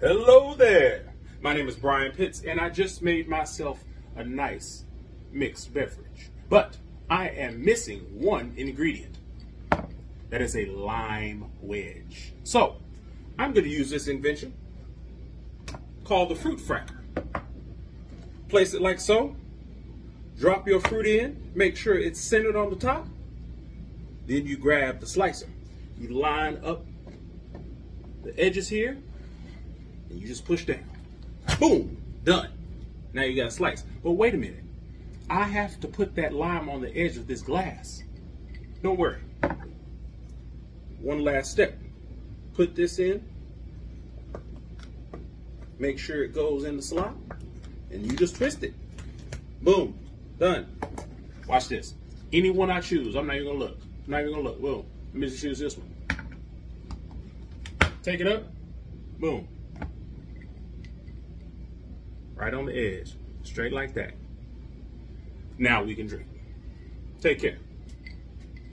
Hello there. My name is Bryan Pitts, and I just made myself a nice mixed beverage. But I am missing one ingredient. That is a lime wedge. So, I'm going to use this invention called the FruitFracker. Place it like so. Drop your fruit in. Make sure it's centered on the top. Then you grab the slicer. You line up the edges here and you just push down. Boom, done. Now you got a slice. But wait a minute. I have to put that lime on the edge of this glass. Don't worry. One last step. Put this in. Make sure it goes in the slot. And you just twist it. Boom. Done. Watch this. Any one I choose, I'm not even gonna look. I'm not even gonna look. Boom. Let me just choose this one. Take it up. Boom right on the edge, straight like that. Now we can drink. Take care.